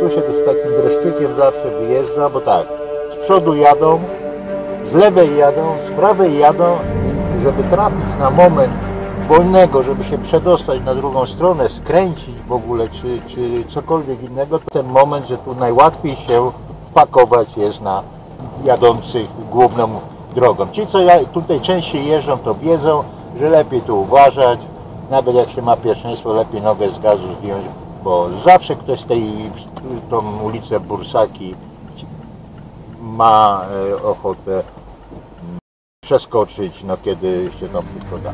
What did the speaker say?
Tu się z takim dreszczykiem zawsze wyjeżdża, bo tak, z przodu jadą, z lewej jadą, z prawej jadą, żeby trafić na moment wolnego, żeby się przedostać na drugą stronę, skręcić w ogóle, czy, czy cokolwiek innego, to ten moment, że tu najłatwiej się wpakować jest na jadących główną drogą. Ci, co tutaj częściej jeżdżą, to wiedzą, że lepiej tu uważać, nawet jak się ma pierwszeństwo, lepiej nogę z gazu zdjąć, bo zawsze ktoś tej tą ulicę Bursaki ma e, ochotę mm, przeskoczyć, no kiedy się tam da.